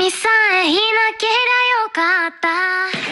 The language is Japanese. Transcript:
見さえいなけりゃよかった。